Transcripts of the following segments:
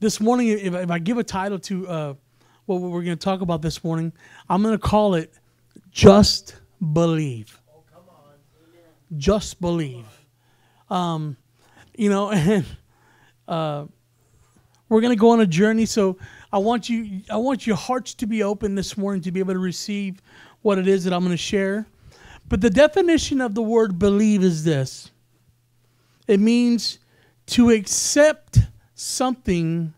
this morning, if, if I give a title to uh, what we're going to talk about this morning, I'm going to call it Just Believe. Just Believe. Um, you know, and uh, we're going to go on a journey. So I want you, I want your hearts to be open this morning to be able to receive what it is that I'm going to share. But the definition of the word believe is this it means to accept something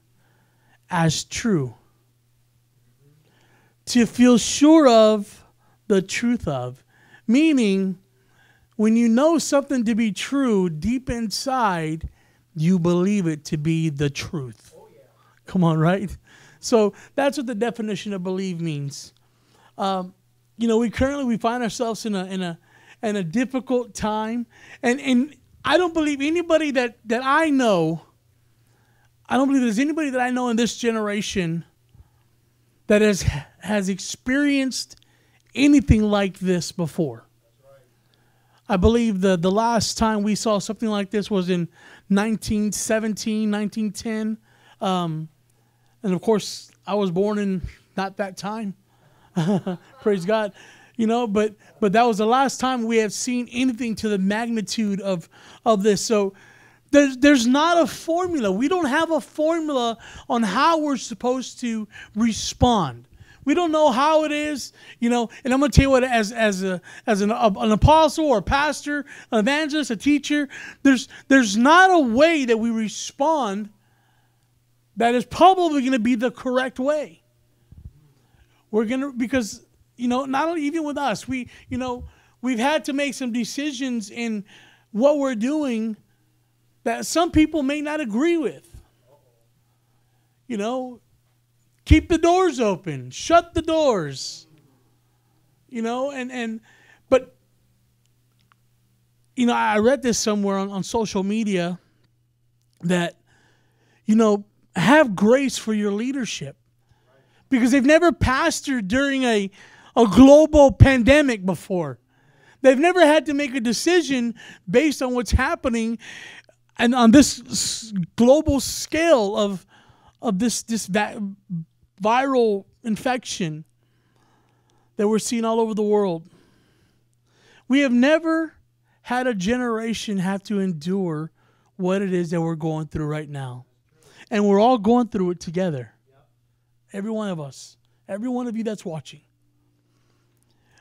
as true, to feel sure of the truth of, meaning when you know something to be true deep inside, you believe it to be the truth. Oh, yeah. Come on, right? So that's what the definition of believe means. Um, you know, we currently we find ourselves in a in a in a difficult time, and and I don't believe anybody that that I know I don't believe there's anybody that I know in this generation that has has experienced anything like this before. I believe the, the last time we saw something like this was in 1917, 1910. Um, and of course, I was born in not that time. Praise God. You know, but but that was the last time we have seen anything to the magnitude of of this. So there's, there's not a formula. We don't have a formula on how we're supposed to respond. We don't know how it is, you know. And I'm going to tell you what, as as a as an, an apostle or a pastor, an evangelist, a teacher, there's there's not a way that we respond that is probably going to be the correct way. We're going to because you know not even with us, we you know we've had to make some decisions in what we're doing that some people may not agree with. You know, keep the doors open, shut the doors. You know, and and but you know, I read this somewhere on, on social media that you know, have grace for your leadership. Because they've never pastored during a a global pandemic before. They've never had to make a decision based on what's happening and on this global scale of of this this viral infection that we're seeing all over the world. We have never had a generation have to endure what it is that we're going through right now. And we're all going through it together. Every one of us. Every one of you that's watching.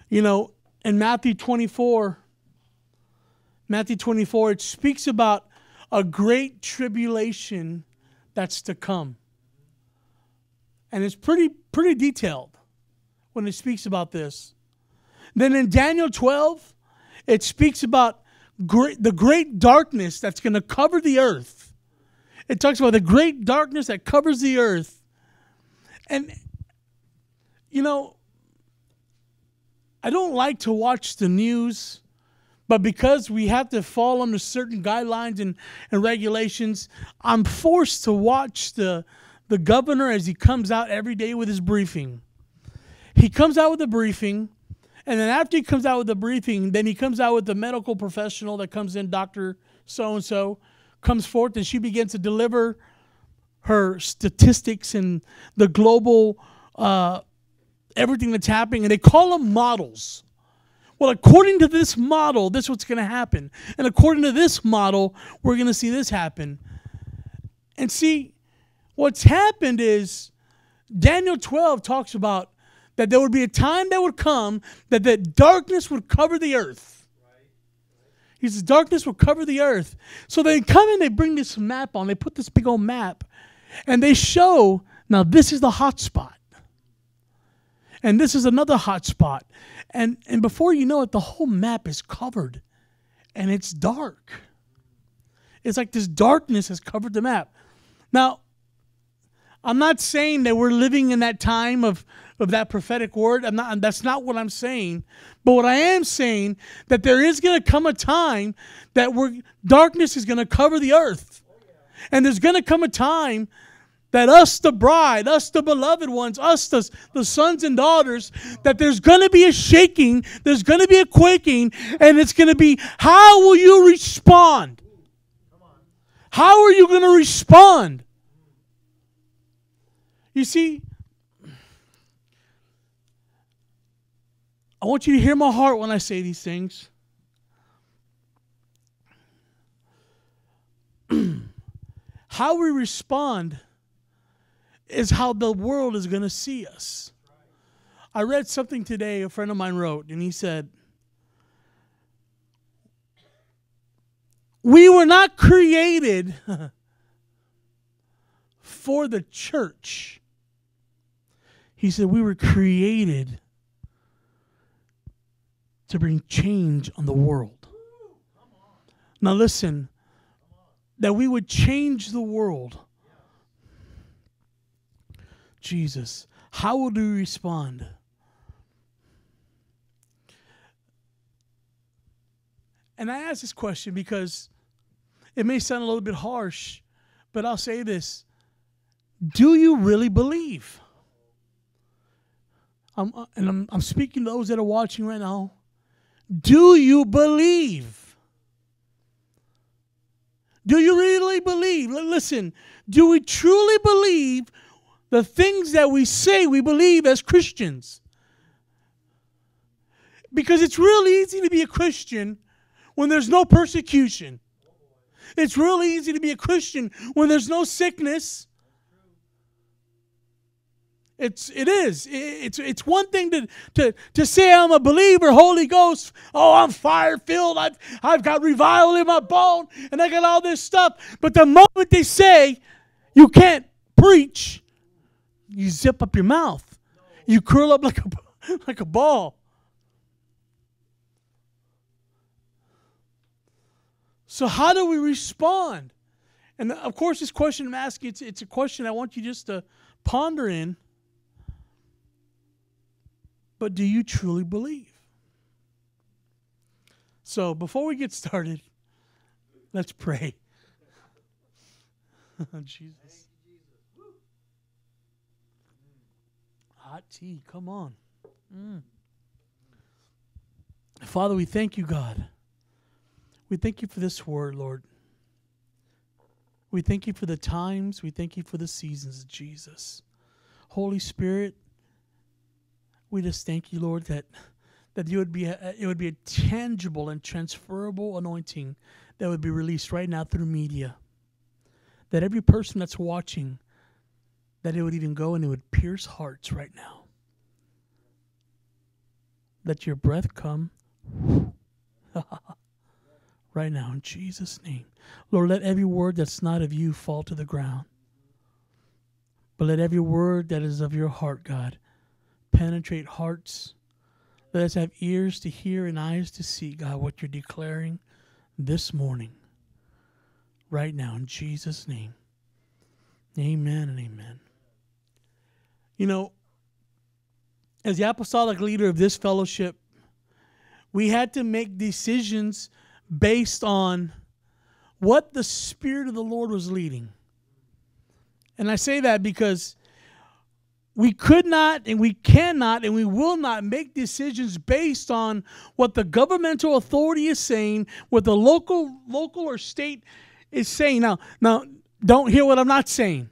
You know, in Matthew 24, Matthew 24, it speaks about a great tribulation that's to come. And it's pretty pretty detailed when it speaks about this. Then in Daniel 12, it speaks about great, the great darkness that's going to cover the earth. It talks about the great darkness that covers the earth. And you know, I don't like to watch the news but because we have to fall under certain guidelines and, and regulations, I'm forced to watch the, the governor as he comes out every day with his briefing. He comes out with a briefing, and then after he comes out with the briefing, then he comes out with the medical professional that comes in, Dr. So and so, comes forth, and she begins to deliver her statistics and the global uh, everything that's happening, and they call them models. Well, according to this model, this is what's going to happen. And according to this model, we're going to see this happen. And see, what's happened is Daniel 12 talks about that there would be a time that would come that the darkness would cover the earth. He says, darkness will cover the earth. So they come and they bring this map on. They put this big old map and they show now this is the hot spot. And this is another hot spot. And, and before you know it, the whole map is covered and it's dark. It's like this darkness has covered the map. Now, I'm not saying that we're living in that time of, of that prophetic word. I'm not, that's not what I'm saying. But what I am saying that there is going to come a time that we're, darkness is going to cover the earth. And there's going to come a time that us, the bride, us, the beloved ones, us, the, the sons and daughters, that there's going to be a shaking, there's going to be a quaking, and it's going to be how will you respond? How are you going to respond? You see, I want you to hear my heart when I say these things. how we respond is how the world is going to see us. I read something today a friend of mine wrote, and he said, We were not created for the church. He said, We were created to bring change on the world. Now, listen, that we would change the world. Jesus, how would we respond? And I ask this question because it may sound a little bit harsh, but I'll say this. Do you really believe? I'm, uh, and I'm, I'm speaking to those that are watching right now. Do you believe? Do you really believe? Listen, do we truly believe the things that we say we believe as Christians? Because it's really easy to be a Christian when there's no persecution. It's really easy to be a Christian when there's no sickness. It's it is. It's it's one thing to to to say I'm a believer, Holy Ghost. Oh, I'm fire filled. I've I've got revival in my bone, and I got all this stuff. But the moment they say you can't preach, you zip up your mouth. You curl up like a like a ball. So how do we respond? And of course, this question I'm asking, it's, it's a question I want you just to ponder in. But do you truly believe? So before we get started, let's pray. Jesus. Hot tea, come on. Mm. Father, we thank you, God. We thank you for this word, Lord. We thank you for the times. We thank you for the seasons, Jesus. Holy Spirit, we just thank you, Lord, that that you would be a, it would be a tangible and transferable anointing that would be released right now through media. That every person that's watching, that it would even go and it would pierce hearts right now. Let your breath come right now in Jesus' name. Lord, let every word that's not of you fall to the ground. But let every word that is of your heart, God, penetrate hearts. Let us have ears to hear and eyes to see, God, what you're declaring this morning, right now, in Jesus' name. Amen and amen. You know, as the apostolic leader of this fellowship, we had to make decisions based on what the Spirit of the Lord was leading. And I say that because we could not and we cannot and we will not make decisions based on what the governmental authority is saying, what the local local or state is saying. Now, now don't hear what I'm not saying.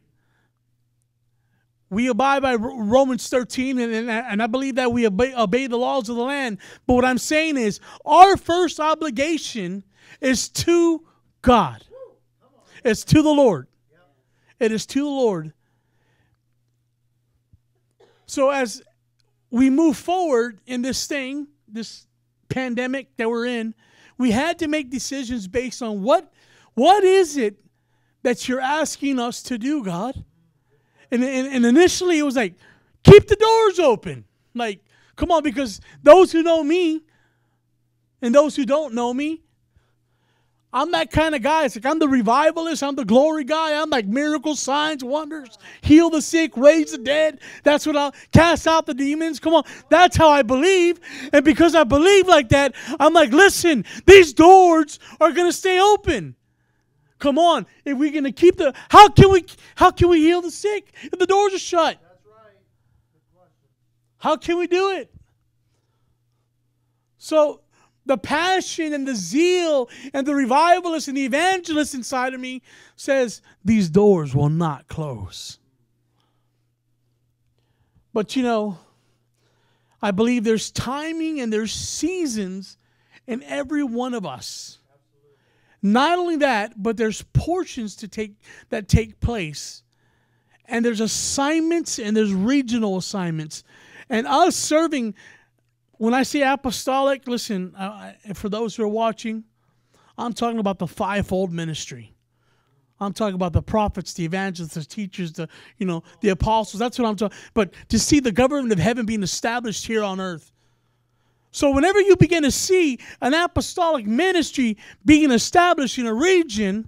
We abide by Romans 13, and, and, and I believe that we obey, obey the laws of the land. But what I'm saying is, our first obligation is to God, it's to the Lord. It is to the Lord. So as we move forward in this thing, this pandemic that we're in, we had to make decisions based on what what is it that you're asking us to do, God? And, and, and initially it was like, keep the doors open. Like, come on, because those who know me and those who don't know me, I'm that kind of guy. It's like I'm the revivalist. I'm the glory guy. I'm like miracles, signs, wonders, heal the sick, raise the dead. That's what I'll cast out the demons. Come on. That's how I believe. And because I believe like that, I'm like, listen, these doors are going to stay open. Come on. If we're going to keep the how can we how can we heal the sick if the doors are shut? That's right. How can we do it? So the passion and the zeal and the revivalist and the evangelist inside of me says these doors will not close. But you know, I believe there's timing and there's seasons in every one of us. Not only that, but there's portions to take that take place. And there's assignments and there's regional assignments. And us serving when I say apostolic, listen, for those who are watching, I'm talking about the fivefold ministry. I'm talking about the prophets, the evangelists, the teachers, the you know, the apostles. That's what I'm talking. But to see the government of heaven being established here on earth. So whenever you begin to see an apostolic ministry being established in a region,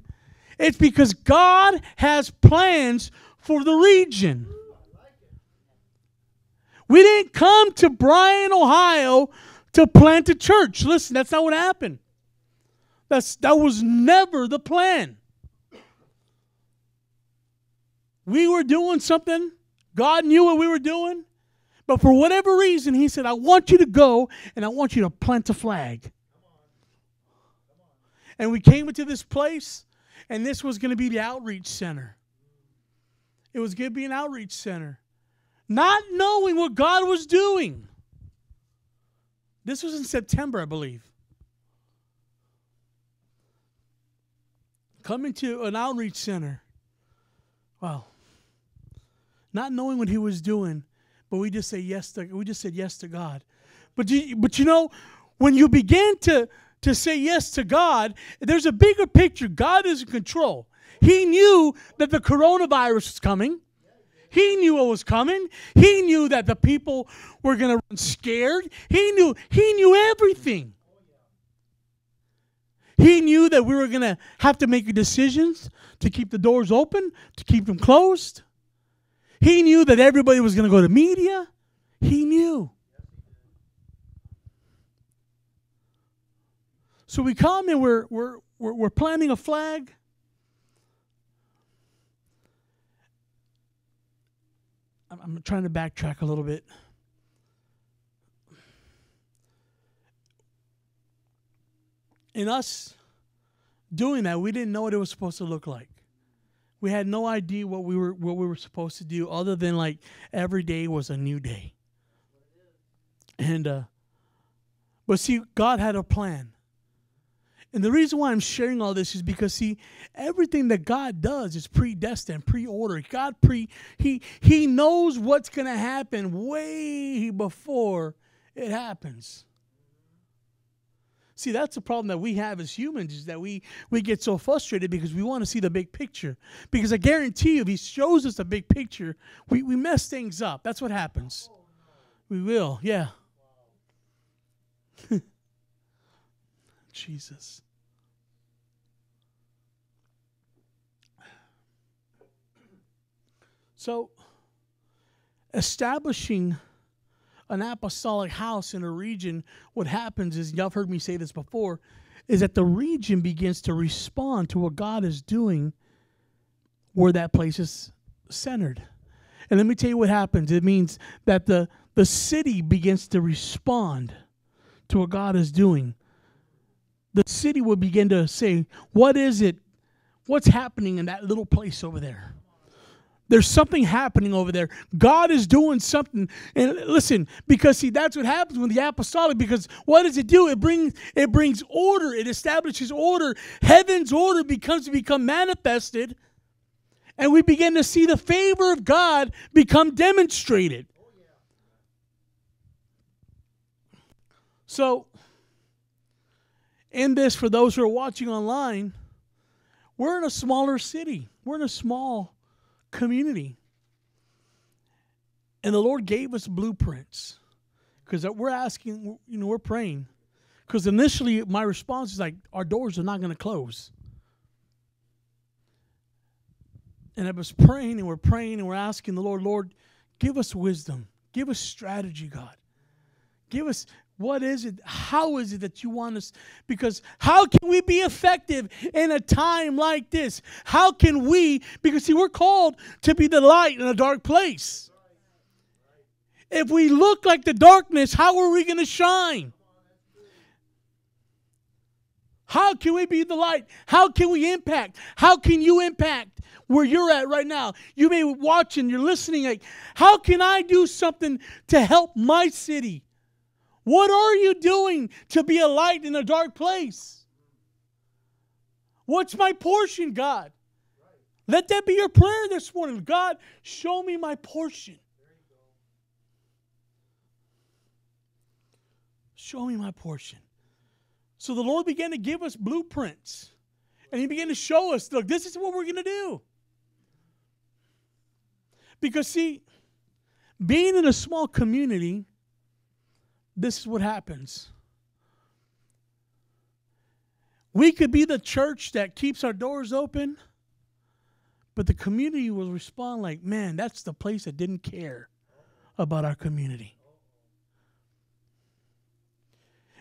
it's because God has plans for the region. We didn't come to Bryan, Ohio to plant a church. Listen, that's not what happened. That's that was never the plan. We were doing something. God knew what we were doing. But for whatever reason, he said, I want you to go and I want you to plant a flag. And we came into this place, and this was going to be the outreach center. It was going to be an outreach center not knowing what God was doing. This was in September, I believe. Coming to an outreach center. Wow. Not knowing what he was doing, but we just say yes to we just said yes to God. But you, but you know, when you begin to to say yes to God, there's a bigger picture. God is in control. He knew that the coronavirus was coming. He knew it was coming. He knew that the people were going to run scared. He knew he knew everything. He knew that we were going to have to make decisions to keep the doors open, to keep them closed. He knew that everybody was going to go to media. He knew. So we come and we're, we're, we're, we're planting a flag. I'm trying to backtrack a little bit. In us doing that, we didn't know what it was supposed to look like. We had no idea what we were what we were supposed to do, other than like every day was a new day. And uh, but see, God had a plan. And the reason why I'm sharing all this is because see, everything that God does is predestined, pre-ordered. God pre he he knows what's to happen way before it happens. See, that's the problem that we have as humans is that we we get so frustrated because we want to see the big picture. Because I guarantee you, if he shows us the big picture, we, we mess things up. That's what happens. We will, yeah. Jesus. So, establishing an apostolic house in a region, what happens is, y'all have heard me say this before, is that the region begins to respond to what God is doing where that place is centered. And let me tell you what happens. It means that the, the city begins to respond to what God is doing the city will begin to say, What is it? What's happening in that little place over there? There's something happening over there. God is doing something. And listen, because see, that's what happens when the apostolic, because what does it do? It brings it brings order, it establishes order. Heaven's order becomes to become manifested, and we begin to see the favor of God become demonstrated. So in this, for those who are watching online, we're in a smaller city. We're in a small community. And the Lord gave us blueprints because we're asking, you know, we're praying. Because initially, my response is like, our doors are not going to close. And I was praying and we're praying and we're asking the Lord, Lord, give us wisdom. Give us strategy, God. Give us, what is it? How is it that you want us? Because how can we be effective in a time like this? How can we? Because, see, we're called to be the light in a dark place. If we look like the darkness, how are we going to shine? How can we be the light? How can we impact? How can you impact where you're at right now? You may be watching, you're listening. Like, how can I do something to help my city? What are you doing to be a light in a dark place? What's my portion, God? Let that be your prayer this morning. God, show me my portion. Show me my portion. So the Lord began to give us blueprints. And He began to show us look, this is what we're going to do. Because, see, being in a small community, this is what happens. We could be the church that keeps our doors open, but the community will respond like, man, that's the place that didn't care about our community.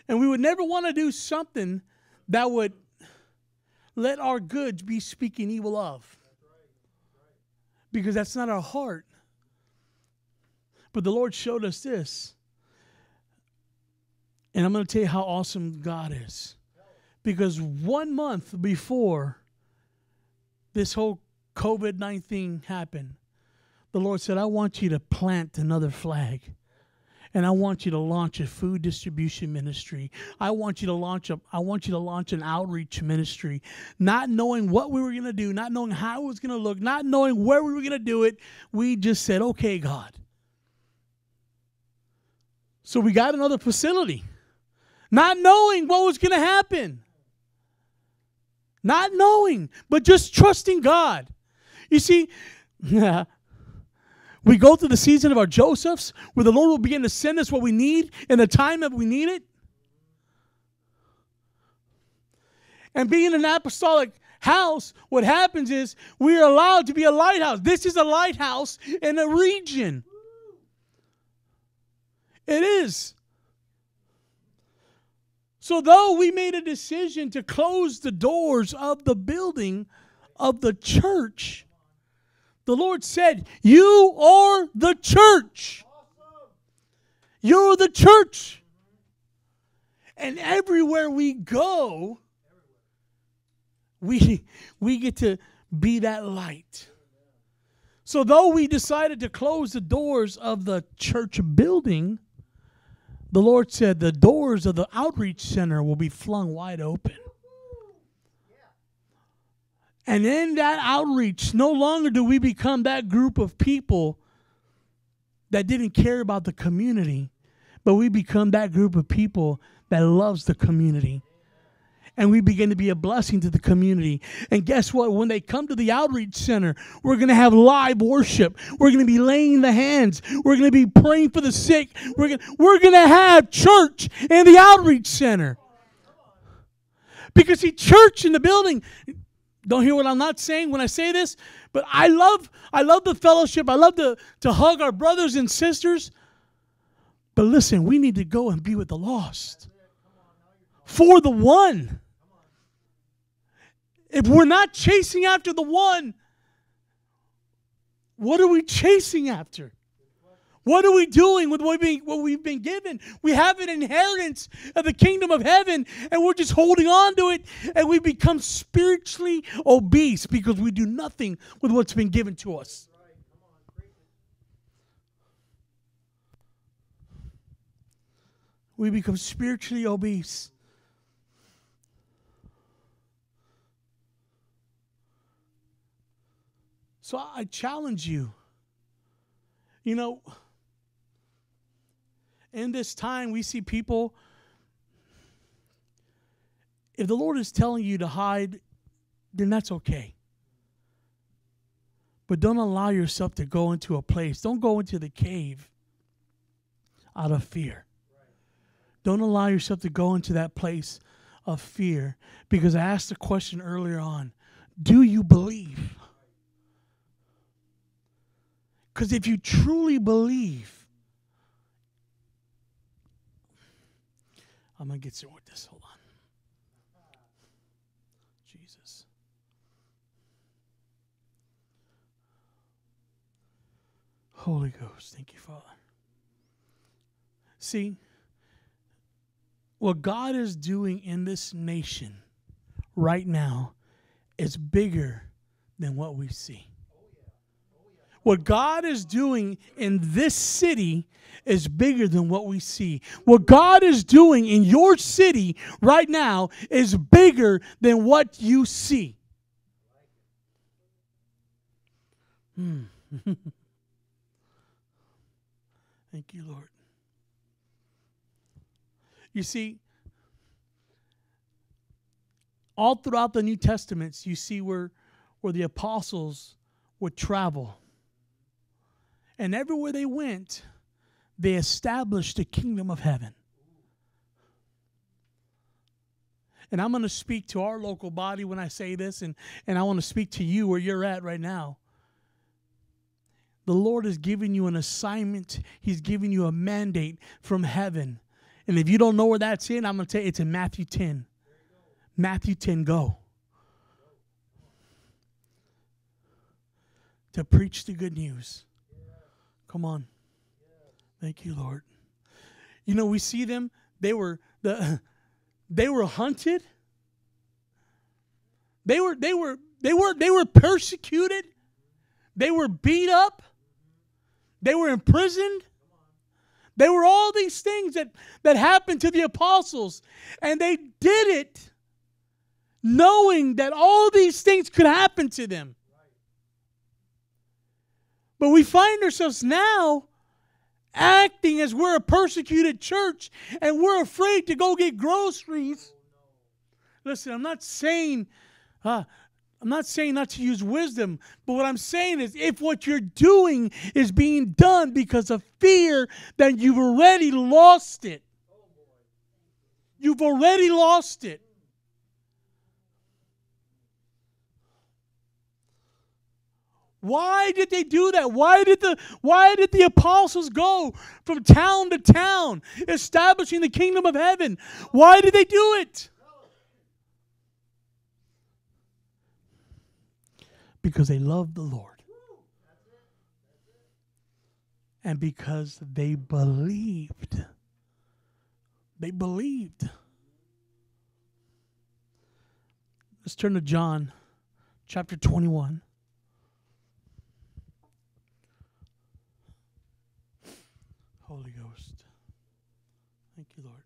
And we would never want to do something that would let our goods be speaking evil of. Because that's not our heart. But the Lord showed us this. And I'm going to tell you how awesome God is. Because one month before this whole COVID 19 happened, the Lord said, I want you to plant another flag and I want you to launch a food distribution ministry. I want you to launch a I want you to launch an outreach ministry. Not knowing what we were going to do, not knowing how it was going to look, not knowing where we were going to do it, we just said, "Okay, God." So we got another facility. Not knowing what was going to happen. Not knowing, but just trusting God. You see, We go through the season of our Josephs where the Lord will begin to send us what we need in the time that we need it. And being an apostolic house, what happens is we are allowed to be a lighthouse. This is a lighthouse in a region. It is. So, though we made a decision to close the doors of the building of the church, the Lord said, You are the church. You're the church. And everywhere we go, we, we get to be that light. So, though we decided to close the doors of the church building, the Lord said the doors of the outreach center will be flung wide open. And in that outreach, no longer do we become that group of people that didn't care about the community, but we become that group of people that loves the community. And we begin to be a blessing to the community. And guess what? When they come to the outreach center, we're going to have live worship. We're going to be laying the hands. We're going to be praying for the sick. We're going we're going to have church in the outreach center. Because, see, church in the building, don't hear what I'm not saying when I say this, but I love I love the fellowship. I love to, to hug our brothers and sisters. But listen, we need to go and be with the lost. For the one. If we're not chasing after the one, what are we chasing after? What are we doing with what, we, what we've been given? We have an inheritance of the kingdom of heaven, and we're just holding on to it, and we become spiritually obese because we do nothing with what's been given to us. We become spiritually obese. So I challenge you. You know, in this time, we see people. If the Lord is telling you to hide, then that's okay. But don't allow yourself to go into a place. Don't go into the cave out of fear. Don't allow yourself to go into that place of fear. Because I asked the question earlier on do you believe? Because if you truly believe, I'm going to get started with this. Hold on. Jesus. Holy Ghost, thank you, Father. See, what God is doing in this nation right now is bigger than what we see. What God is doing in this city is bigger than what we see. What God is doing in your city right now is bigger than what you see. Hmm. Thank you, Lord. You see, all throughout the New Testaments, you see where, where the apostles would travel. And everywhere they went, they established the kingdom of heaven. And I'm going to speak to our local body when I say this, and, and I want to speak to you where you're at right now. The Lord has given you an assignment, He's given you a mandate from heaven. And if you don't know where that's in, I'm going to tell you it's in Matthew 10. Matthew 10, go. To preach the good news. Come on. Thank you, Lord. You know, we see them, they were the they were hunted. They were they were they were they were persecuted. They were beat up. They were imprisoned. They were all these things that, that happened to the apostles. And they did it knowing that all these things could happen to them. But we find ourselves now acting as we're a persecuted church and we're afraid to go get groceries. Listen, I'm not saying uh, I'm not saying not to use wisdom, but what I'm saying is if what you're doing is being done because of fear, then you've already lost it. You've already lost it. Why did they do that? Why did the why did the apostles go from town to town establishing the kingdom of heaven? Why did they do it? Because they loved the Lord. And because they believed. They believed. Let's turn to John chapter 21. Holy Ghost. Thank you, Lord.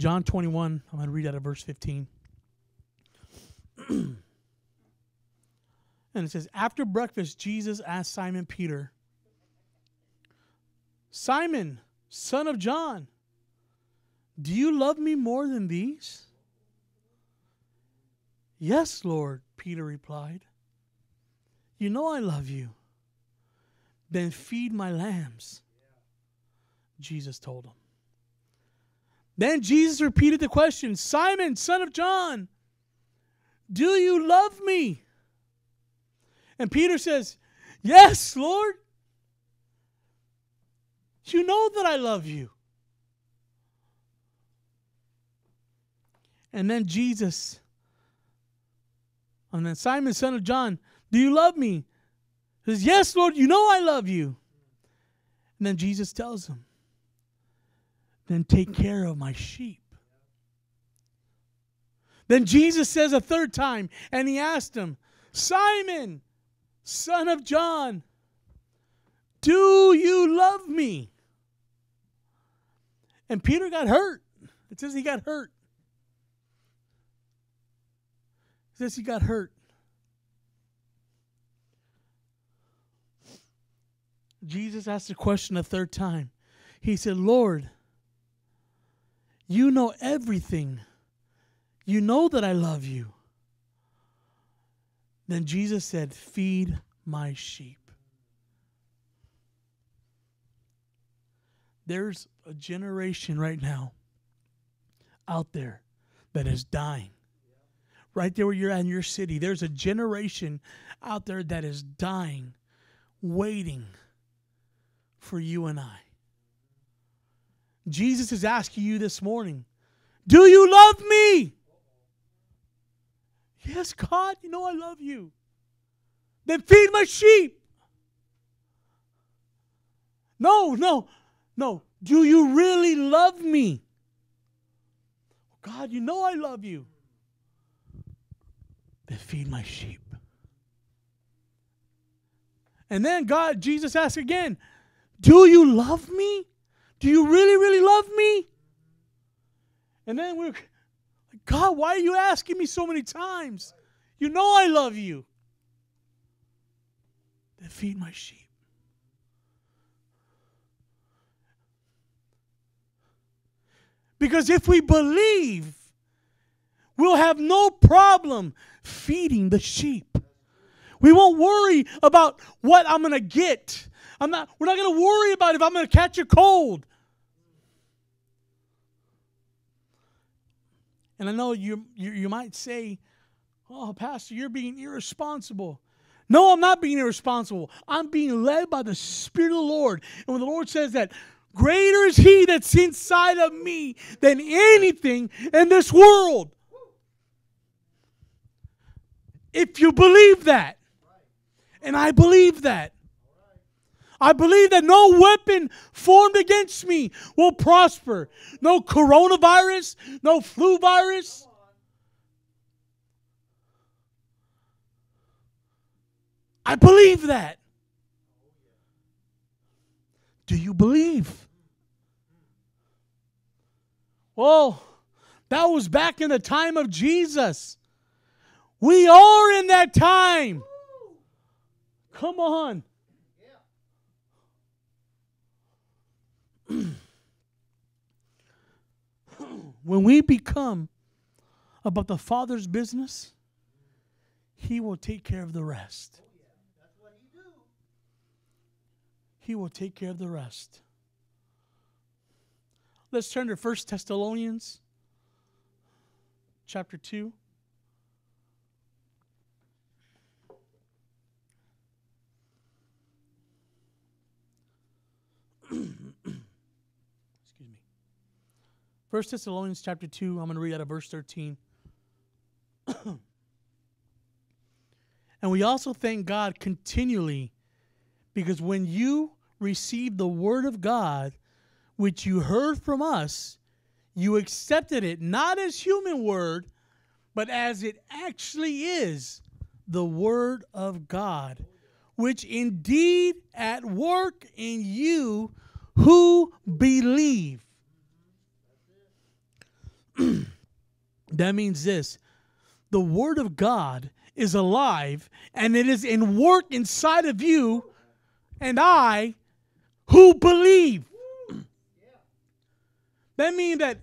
John 21, I'm going to read out of verse 15. and it says, After breakfast, Jesus asked Simon Peter, Simon, son of John, do you love me more than these? Yes, Lord, Peter replied. You know I love you. Then feed my lambs. Jesus told him. Then Jesus repeated the question Simon, son of John, do you love me? And Peter says, Yes, Lord. You know that I love you. And then Jesus, and then Simon, son of John, do you love me? He says, Yes, Lord, you know I love you. And then Jesus tells him, Then take care of my sheep. Then Jesus says a third time, and he asked him, Simon, son of John, do you love me? And Peter got hurt. It says he got hurt. It says he got hurt. Jesus asked the question a third time. He said, Lord, you know everything. You know that I love you. Then Jesus said, Feed my sheep. There's a generation right now out there that is dying. Right there where you're at in your city, there's a generation out there that is dying, waiting for you and I. Jesus is asking you this morning, Do you love me? Yes, God, you know I love you. Then feed my sheep. No, no, no. Do you really love me? God, you know I love you. Then feed my sheep. And then God, Jesus asks again, Do you love me? Do you really, really love me? And then we're God, why are you asking me so many times? You know I love you. Then feed my sheep. Because if we believe, we'll have no problem feeding the sheep. We won't worry about what I'm going to get. I'm not we're not going to worry about if I'm going to catch a cold. And I know you, you you might say, "Oh, pastor, you're being irresponsible." No, I'm not being irresponsible. I'm being led by the Spirit of the Lord. And when the Lord says that greater is he that's inside of me than anything in this world. If you believe that, and I believe that. I believe that no weapon formed against me will prosper. No coronavirus, no flu virus. I believe that. Do you believe? Well, that was back in the time of Jesus. We are in that time. Come on. When we become about the Father's business, He will take care of the rest. He will take care of the rest. Let's turn to 1 Thessalonians chapter 2. 1 Thessalonians chapter 2, I'm going to read out of verse 13. and we also thank God continually because when you received the word of God, which you heard from us, you accepted it not as human word, but as it actually is the word of God, which indeed at work in you who believe. that means this the word of God is alive and it is in work inside of you and I who believe. That means that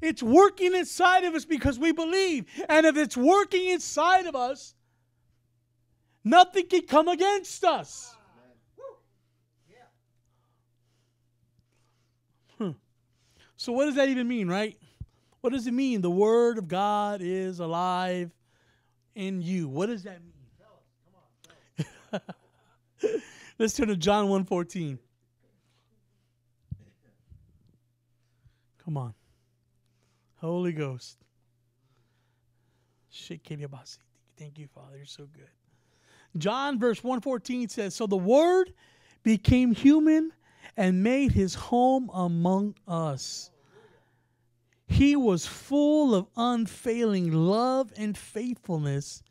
it's working inside of us because we believe. And if it's working inside of us, nothing can come against us. So, what does that even mean, right? What does it mean? The Word of God is alive in you. What does that mean? Let's turn to John 1.14. Come on. Holy Ghost. Thank you, Father. You're so good. John verse 114 says, So the word became human and made his home among us. He was full of unfailing love and faithfulness,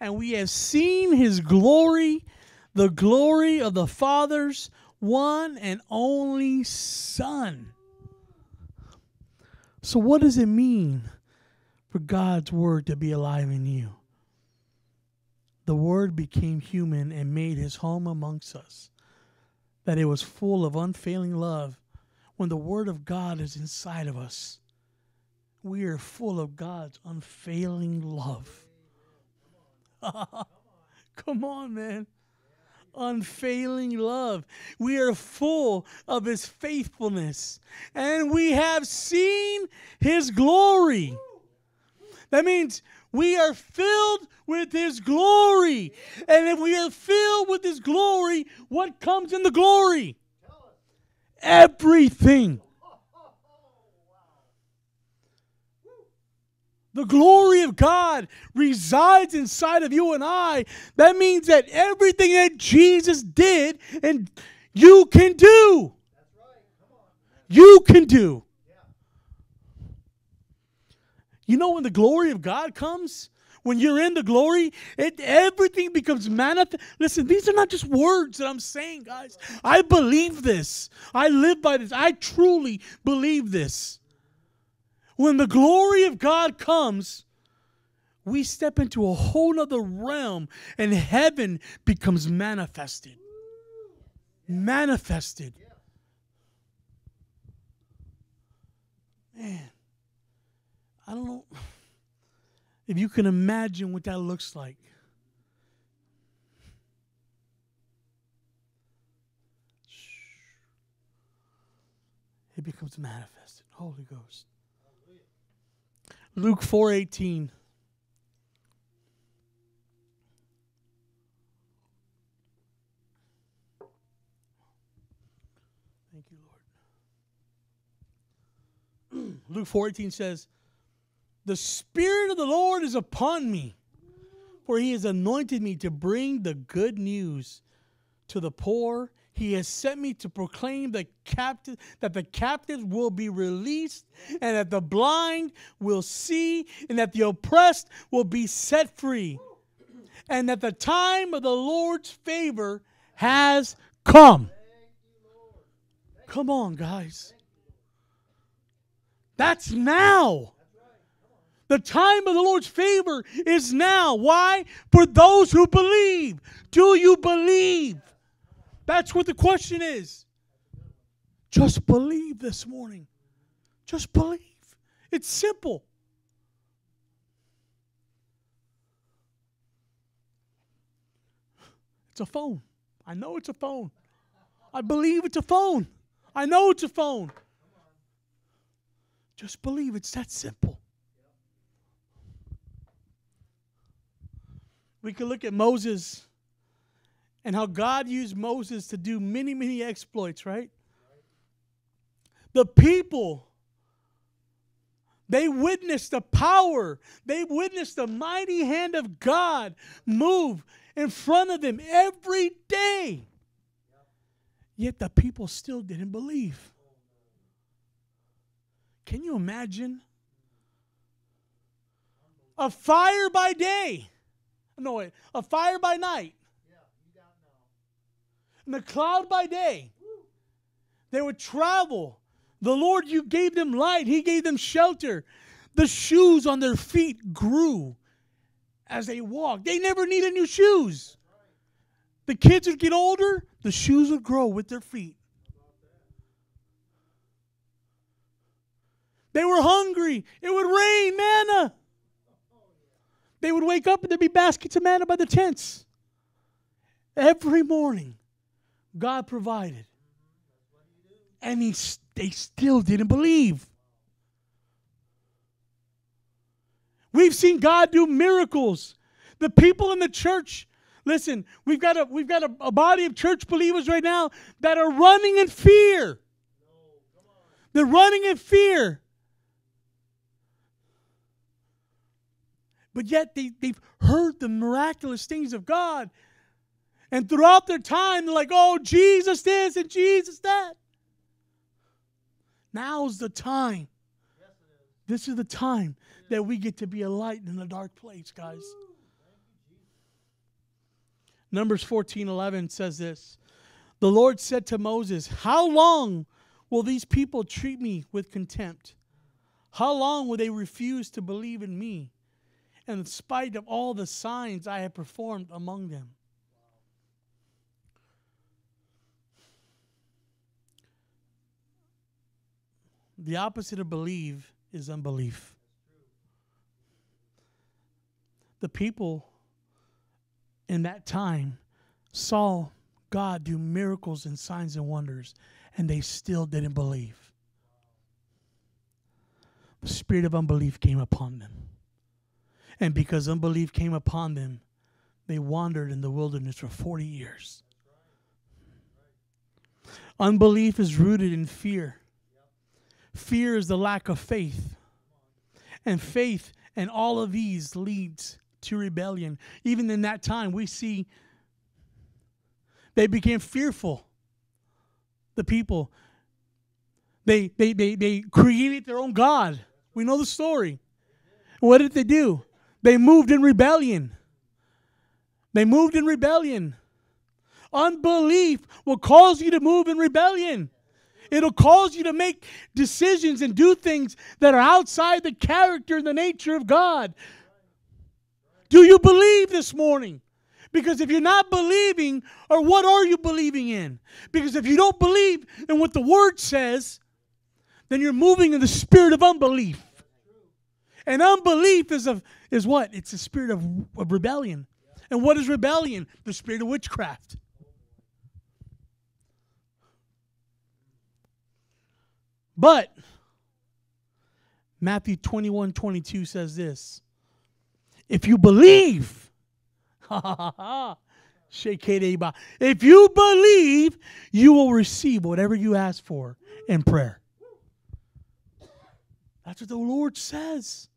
and we have seen his glory, the glory of the Father's one and only Son. So, what does it mean for God's Word to be alive in you? The Word became human and made his home amongst us, that it was full of unfailing love. When the Word of God is inside of us, we are full of God's unfailing love. Come on, man. Unfailing love. We are full of His faithfulness, and we have seen His glory. That means we are filled with His glory. And if we are filled with His glory, what comes in the glory? Everything. The glory of God resides inside of you and I, that means that everything that Jesus did and you can do. You can do. You know when the glory of God comes? When you're in the glory, it everything becomes manifest. Listen, these are not just words that I'm saying, guys. I believe this. I live by this. I truly believe this. When the glory of God comes, we step into a whole nother realm and heaven becomes manifested. Manifested. Man, I don't know if you can imagine what that looks like. It becomes manifested. Holy Ghost. Luke 4:18 Thank you, Lord. Luke 4:18 says, "The spirit of the Lord is upon me, for he has anointed me to bring the good news to the poor. He has sent me to proclaim the captive that the captives will be released and that the blind will see and that the oppressed will be set free and that the time of the Lord's favor has come." Come on, guys. That's now. The time of the Lord's favor is now. Why? For those who believe. Do you believe? That's what the question is. Just believe this morning. Just believe. It's simple. It's a phone. I know it's a phone. I believe it's a phone. I know it's a phone. Just believe it's that simple. We could look at Moses and how God used Moses to do many, many exploits, right? The people, they witnessed the power, they witnessed the mighty hand of God move in front of them every day. Yet the people still didn't believe. Can you imagine? A fire by day. No, wait, a fire by night. And the cloud by day. They would travel. The Lord, you gave them light, He gave them shelter. The shoes on their feet grew as they walked. They never needed new shoes. The kids would get older, the shoes would grow with their feet. They were hungry. It would rain manna. They would wake up and there'd be baskets of manna by the tents. Every morning, God provided. And he, they still didn't believe. We've seen God do miracles. The people in the church Listen, we've got a we've got a, a body of church believers right now that are running in fear. They're running in fear. But yet they, they've heard the miraculous things of God. And throughout their time, they're like, oh, Jesus this and Jesus that. Now's the time. This is the time that we get to be a light in a dark place, guys. Numbers 14 11 says this The Lord said to Moses, How long will these people treat me with contempt? How long will they refuse to believe in me, in spite of all the signs I have performed among them? The opposite of believe is unbelief. The people in that time saw God do miracles and signs and wonders, and they still didn't believe. The spirit of unbelief came upon them. And because unbelief came upon them, they wandered in the wilderness for 40 years. Unbelief is rooted in fear. Fear is the lack of faith. And faith and all of these leads to rebellion. Even in that time, we see they became fearful. The people. They, they, they, they created their own God. We know the story. What did they do? They moved in rebellion. They moved in rebellion. Unbelief will cause you to move in rebellion. It'll cause you to make decisions and do things that are outside the character and the nature of God. Do you believe this morning? Because if you're not believing, or what are you believing in? Because if you don't believe in what the Word says, then you're moving in the spirit of unbelief. And unbelief is of is what? It's a spirit of, of rebellion. And what is rebellion? The spirit of witchcraft. But Matthew 21 22 says this If you believe, if you believe, you will receive whatever you ask for in prayer. That's what the Lord says.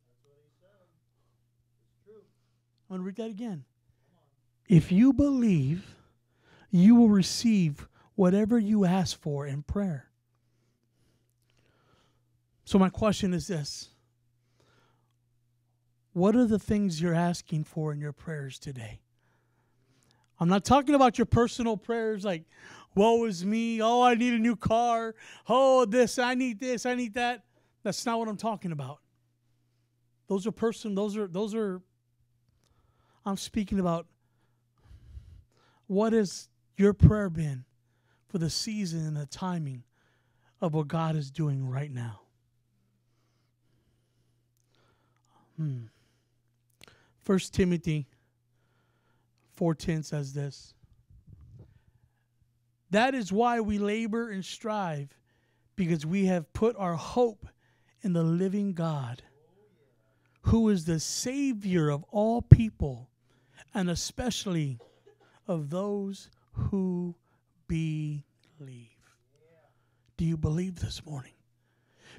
I want to read that again. If you believe, you will receive whatever you ask for in prayer. So, my question is this What are the things you're asking for in your prayers today? I'm not talking about your personal prayers like, woe is me, oh, I need a new car, oh, this, I need this, I need that. That's not what I'm talking about. Those are person, those are, those are, I'm speaking about what has your prayer been for the season and the timing of what God is doing right now? Hmm. First Timothy 4:10 says this. That is why we labor and strive because we have put our hope in the living God who is the savior of all people and especially of those who believe. Do you believe this morning?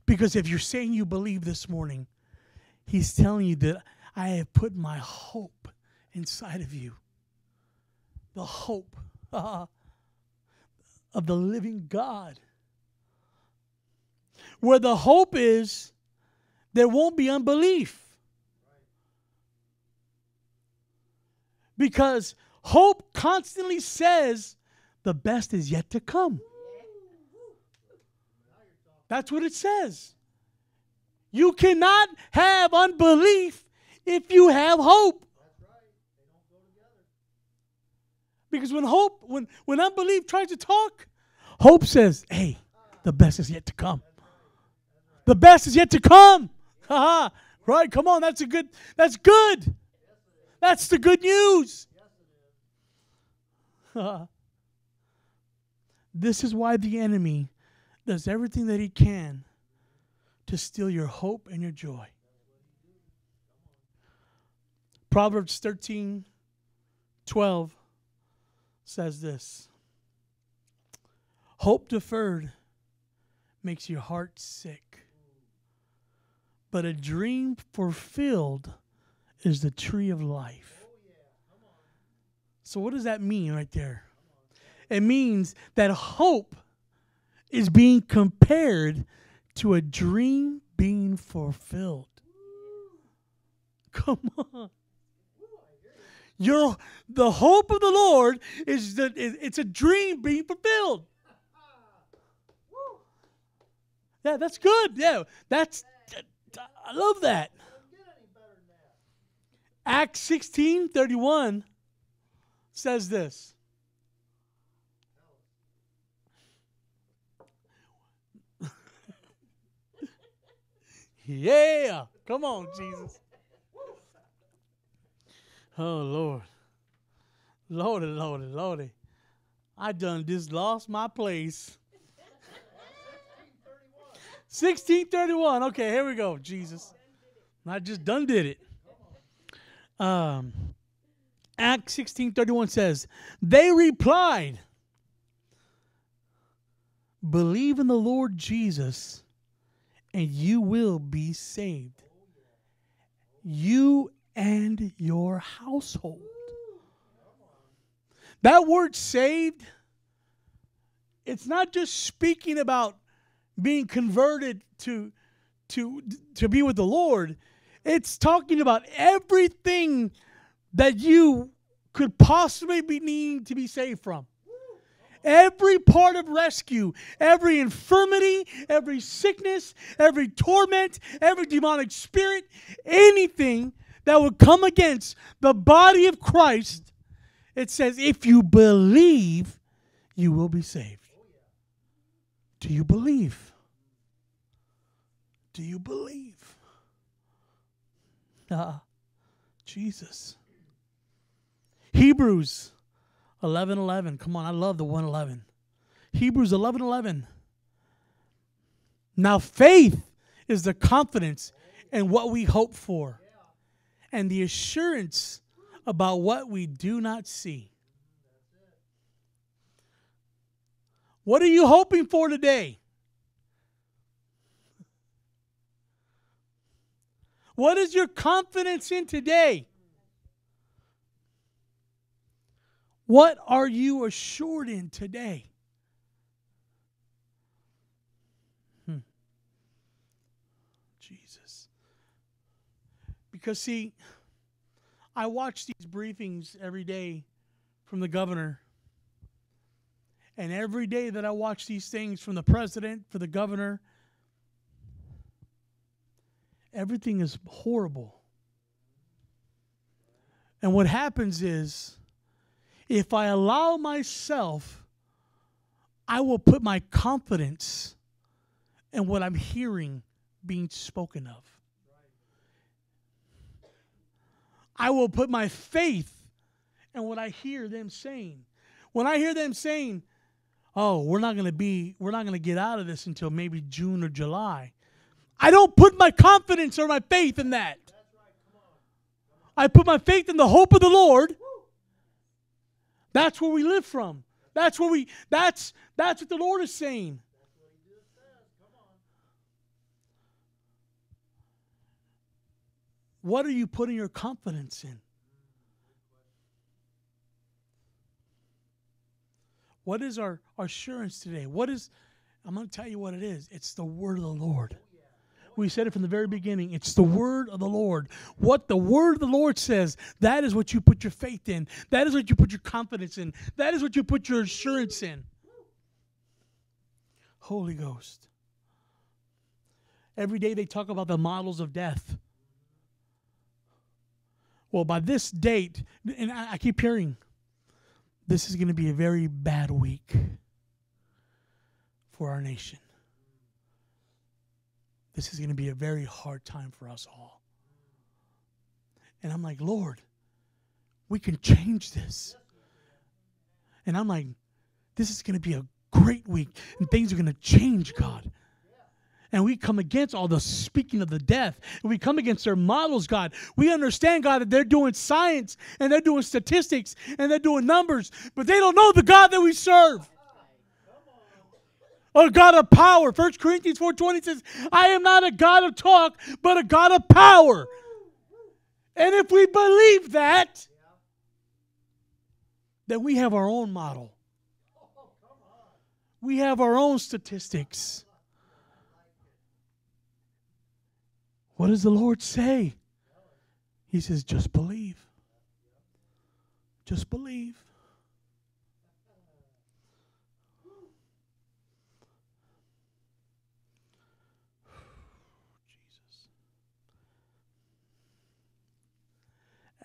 Because if you're saying you believe this morning, He's telling you that I have put my hope inside of you. The hope uh, of the living God. Where the hope is, there won't be unbelief. Because hope constantly says the best is yet to come. That's what it says. You cannot have unbelief if you have hope. Because when hope, when, when unbelief tries to talk, hope says, hey, the best is yet to come. The best is yet to come. Right, come on, that's a good, that's good. That's the good news. this is why the enemy does everything that he can to steal your hope and your joy. Proverbs 13 12 says this Hope deferred makes your heart sick, but a dream fulfilled is the tree of life. So, what does that mean right there? It means that hope is being compared to a dream being fulfilled. Come on. Your the hope of the Lord is that it's a dream being fulfilled. Yeah, that's good. Yeah, that's I love that. Acts 16 31 says this. Yeah. Come on, Jesus. Oh, Lord. Lordy, Lordy, Lordy. I done just lost my place. 1631. Okay, here we go, Jesus. I just done did it. Um, Acts 1631 says, They replied, Believe in the Lord Jesus and you will be saved. You and your household. That word saved, it's not just speaking about being converted to, to, to be with the Lord. It's talking about everything that you could possibly be needing to be saved from. Every part of rescue, every infirmity, every sickness, every torment, every demonic spirit, anything that would come against the body of Christ, it says, if you believe, you will be saved. Do you believe? Do you believe? Ah, Jesus. Hebrews 11 11. Come on, I love the 111. Hebrews 11 11. Now, faith is the confidence in what we hope for and the assurance about what we do not see. What are you hoping for today? What is your confidence in today? What are you assured in today? Hmm. Jesus. Because, see, I watch these briefings every day from the governor. And every day that I watch these things from the president, for the governor, everything is horrible. And what happens is, if I allow myself, I will put my confidence in what I'm hearing being spoken of. I will put my faith in what I hear them saying. When I hear them saying, "Oh, we're not going to be we're not going to get out of this until maybe June or July." I don't put my confidence or my faith in that. I put my faith in the hope of the Lord that's where we live from. That's where we that's that's what the Lord is saying. What are you putting your confidence in? What is our, our assurance today? What is I'm going to tell you what it is. It's the word of the Lord. We said it from the very beginning. It's the word of the Lord. What the word of the Lord says, that is what you put your faith in. That is what you put your confidence in. That is what you put your assurance in. Holy Ghost. Every day they talk about the models of death. Well, by this date, and I, keep hearing, this is going to be a very bad week for our nation this is going to be a very hard time for us all. And I'm like, Lord, we can change this. And I'm like, this is going to be a great week, and things are going to change, God. And we come against all the speaking of the death. And we come against their models, God. We understand, God, that they're doing science and they're doing statistics and they're doing numbers, but they don't know the God that we serve a God of power. 1 Corinthians 4.20 says, I am not a God of talk, but a God of power. And if we believe that, then we have our own model. We have our own statistics. What does the Lord say? He says, just believe. Just believe.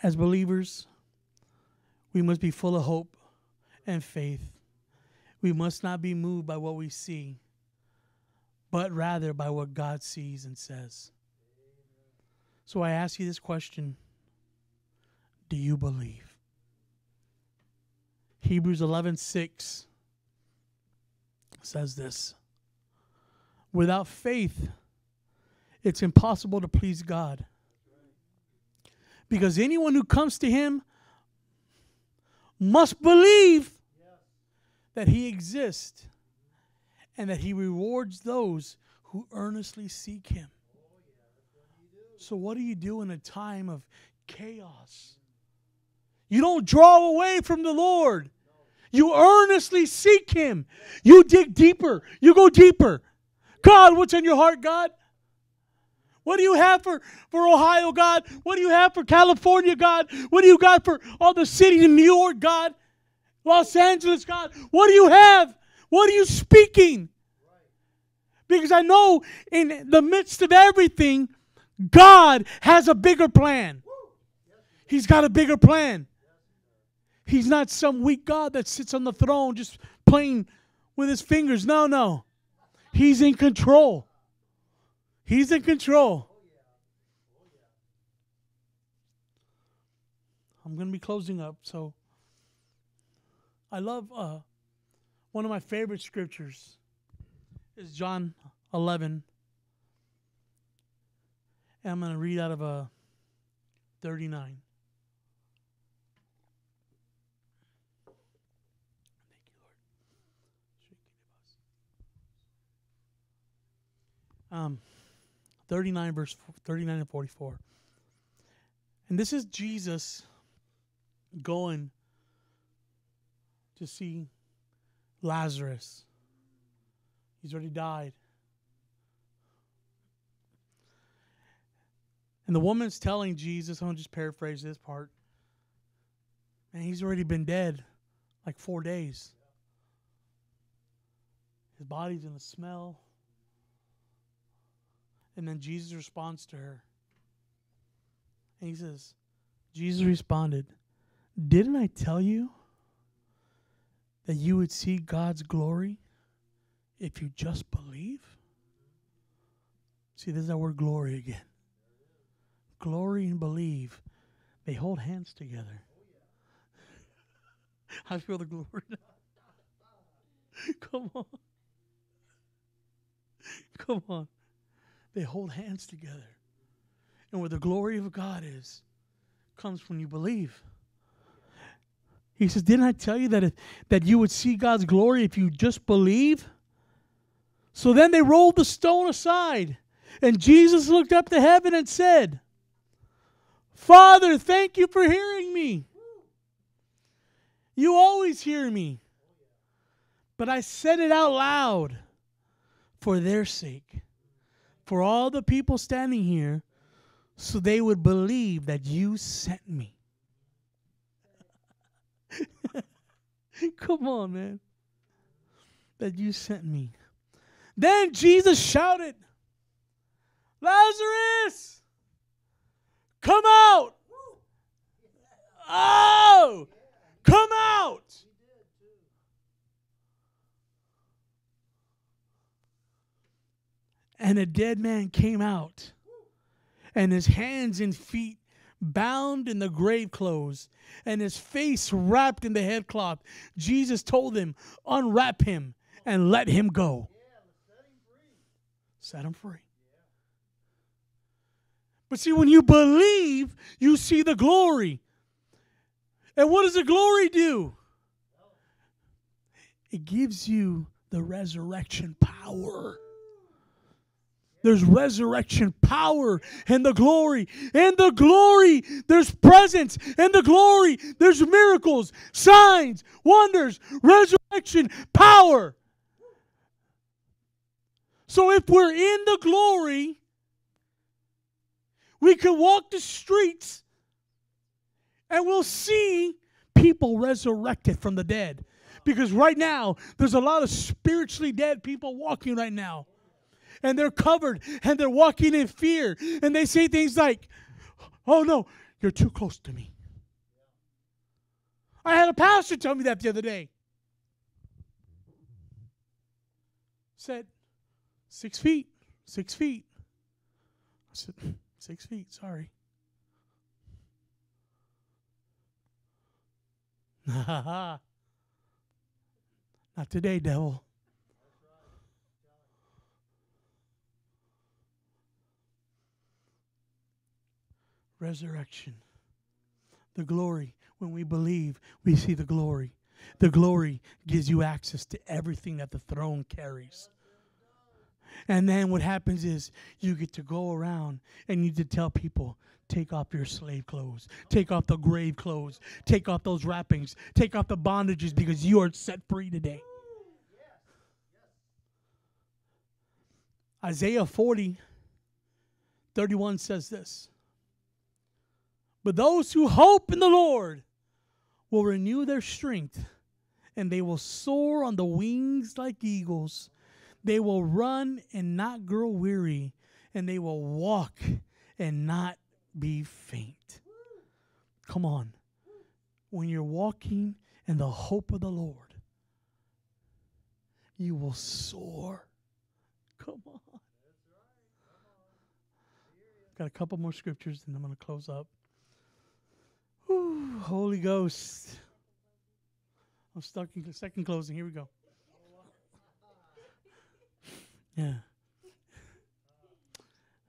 As believers, we must be full of hope and faith. We must not be moved by what we see, but rather by what God sees and says. So I ask you this question Do you believe? Hebrews 11 6 says this Without faith, it's impossible to please God. Because anyone who comes to him must believe that he exists and that he rewards those who earnestly seek him. So, what do you do in a time of chaos? You don't draw away from the Lord. You earnestly seek him. You dig deeper. You go deeper. God, what's in your heart, God? What do you have for, for Ohio, God? What do you have for California, God? What do you got for all the cities in New York, God? Los Angeles, God? What do you have? What are you speaking? Because I know in the midst of everything, God has a bigger plan. He's got a bigger plan. He's not some weak God that sits on the throne just playing with his fingers. No, no. He's in control. He's in control. I'm going to be closing up. So I love uh, one of my favorite scriptures is John 11. And I'm going to read out of a uh, 39. Um, 39 verse 39 and 44. And this is Jesus going to see Lazarus. He's already died. And the woman's telling Jesus, to just paraphrase this part. And he's already been dead like four days. His body's in the smell. And then Jesus responds to her. And he says, Jesus responded, Didn't I tell you that you would see God's glory if you just believe? See, there's that word glory again. Glory and believe, they hold hands together. I feel the glory Come on. Come on. They hold hands together. And where the glory of God is, comes when you believe. He says, Didn't I tell you that, if, that you would see God's glory if you just believe? So then they rolled the stone aside. And Jesus looked up to heaven and said, Father, thank you for hearing me. You always hear me. But I said it out loud for their sake for all the people standing here so they would believe that you sent me. Come on, man. That you sent me. Then Jesus shouted, Lazarus, come out. Oh, come out. And a dead man came out, and his hands and feet bound in the grave clothes, and his face wrapped in the headcloth. Jesus told them, Unwrap him and let him go. set him free. But see, when you believe, you see the glory. And what does the glory do? It gives you the resurrection power. There's resurrection power and the glory. and the glory, there's presence. and the glory, there's miracles, signs, wonders, resurrection power. So if we're in the glory, we can walk the streets and we'll see people resurrected from the dead. Because right now, there's a lot of spiritually dead people walking right now and they're covered and they're walking in fear. And they say things like, Oh no, you're too close to me. I had a pastor tell me that the other day. Said, Six feet, six feet. I said, Six feet, sorry. Not today, devil. Resurrection. The glory. When we believe, we see the glory. The glory gives you access to everything that the throne carries. And then what happens is you get to go around and you to tell people, take off your slave clothes, take off the grave clothes, take off those wrappings, take off the bondages because you are set free today. Isaiah 40 31 says this But those who hope in the Lord will renew their strength, and they will soar on the wings like eagles. They will run and not grow weary, and they will walk and not be faint. Come on. When you're walking in the hope of the Lord, you will soar. Come on. Got a couple more scriptures, and I'm going to close up. Whew, Holy Ghost. I'm stuck in the second closing. Here we go. Yeah.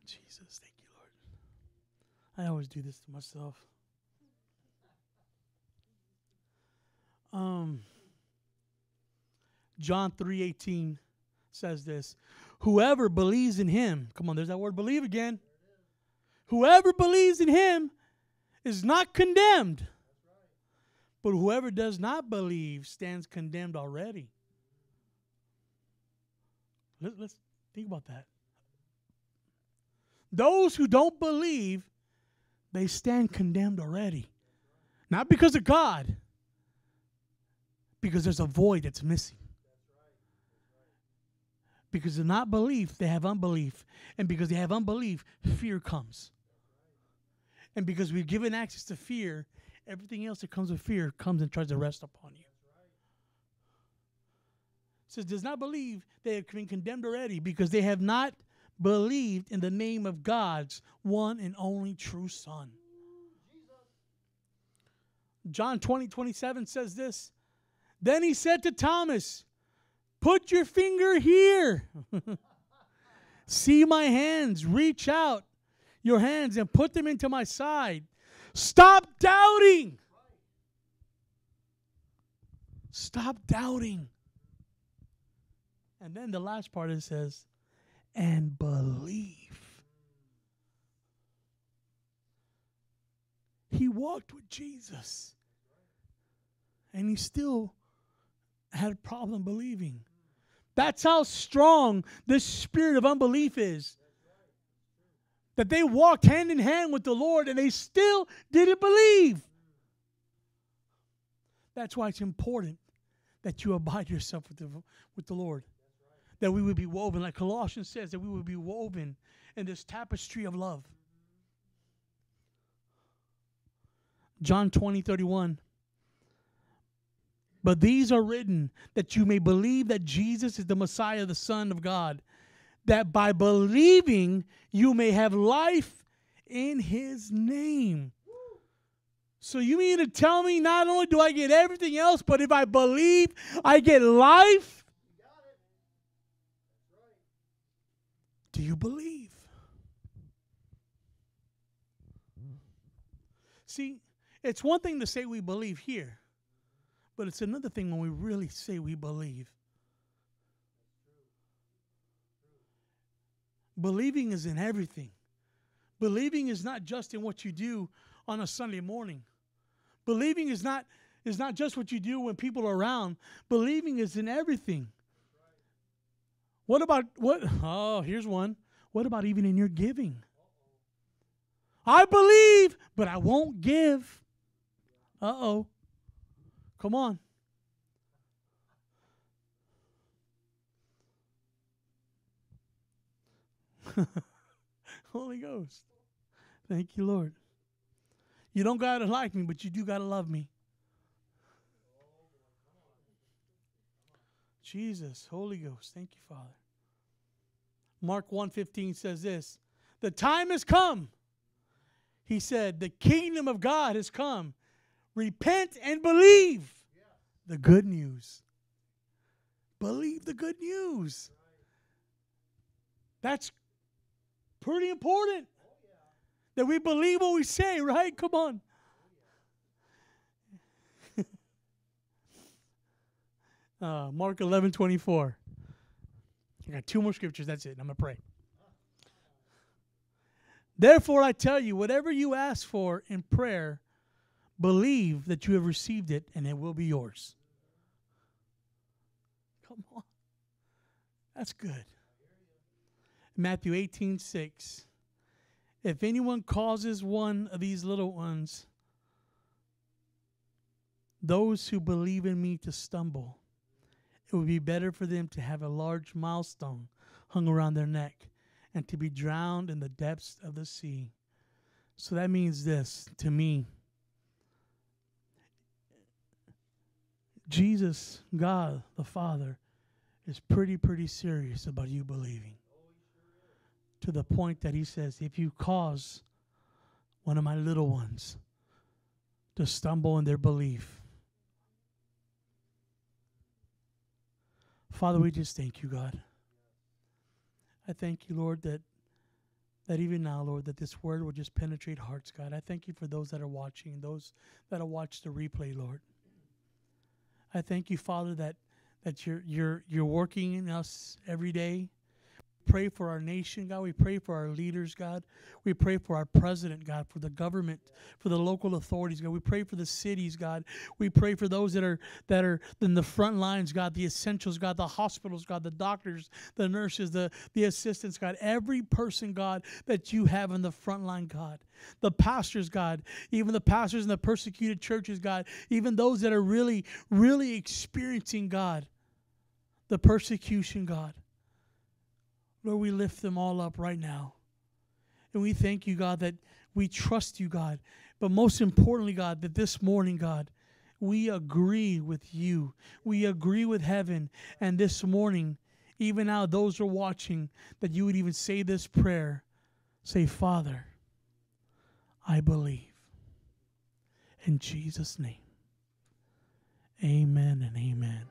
Jesus, thank you, Lord. I always do this to myself. Um John 3:18 says this. Whoever believes in him, come on, there's that word believe again. Whoever believes in him is not condemned. But whoever does not believe stands condemned already. Let, us think about that. Those who don't believe, they stand condemned already. Not because of God, because there's a void that's missing. Because of not belief, they have unbelief. And because they have unbelief, fear comes. And because we've given access to fear, everything else that comes with fear comes and tries to rest upon you. It says, does not believe they have been condemned already because they have not believed in the name of God's one and only true Son. John 20, 27 says this. Then he said to Thomas, Put your finger here. See my hands. Reach out your hands and put them into my side. Stop doubting. Stop doubting. And then the last part it says, and believe. He walked with Jesus. And he still had a problem believing. That's how strong this spirit of unbelief is that they walked hand in hand with the Lord and they still didn't believe. That's why it's important that you abide yourself with the, with the Lord. That we would be woven, like Colossians says, that we would be woven in this tapestry of love. John 20, 31. But these are written that you may believe that Jesus is the Messiah, the Son of God that by believing you may have life in his name. So you mean to tell me not only do I get everything else, but if I believe, I get life? Do you believe? See, it's one thing to say we believe here, but it's another thing when we really say we believe. Believing is in everything. Believing is not just in what you do on a Sunday morning. Believing is not is not just what you do when people are around. Believing is in everything. What about what oh, here's one. What about even in your giving? I believe, but I won't give. Uh-oh. Come on. Holy Ghost. Thank you, Lord. You don't got to like me, but you do got to love me. Jesus, Holy Ghost. Thank you, Father. Mark 1:15 says this, "The time has come." He said, "The kingdom of God has come. Repent and believe the good news." Believe the good news. That's pretty important. That we believe what we say, right? Come on. uh, Mark 11 24. I got two more scriptures. That's it. I'm going to pray. Therefore, I tell you, whatever you ask for in prayer, believe that you have received it and it will be yours. Come on. That's good. Matthew 18 6. If anyone causes one of these little ones, those who believe in me to stumble, it would be better for them to have a large milestone hung around their neck and to be drowned in the depths of the sea. So that means this to me Jesus, God the Father, is pretty, pretty serious about you believing. To the point that he says, if you cause one of my little ones to stumble in their belief, Father, we just thank you, God. I thank you, Lord, that that even now, Lord, that this word will just penetrate hearts, God. I thank you for those that are watching, those that will watch the replay, Lord. I thank you, Father, that that you're you're you're working in us every day pray for our nation, God. We pray for our leaders, God. We pray for our president, God, for the government, for the local authorities, God. We pray for the cities, God. We pray for those that are that are in the front lines, God, the essentials, God, the hospitals, God, the doctors, the nurses, the, the assistants, God. Every person, God, that you have in the front line, God. The pastors, God, even the pastors in the persecuted churches, God, even those that are really, really experiencing, God, the persecution, God. Lord, we lift them all up right now. And we thank you, God, that we trust you, God. But most importantly, God, that this morning, God, we agree with you. We agree with heaven. And this morning, even now, those are watching, that you would even say this prayer say, Father, I believe. In Jesus' name, amen and amen.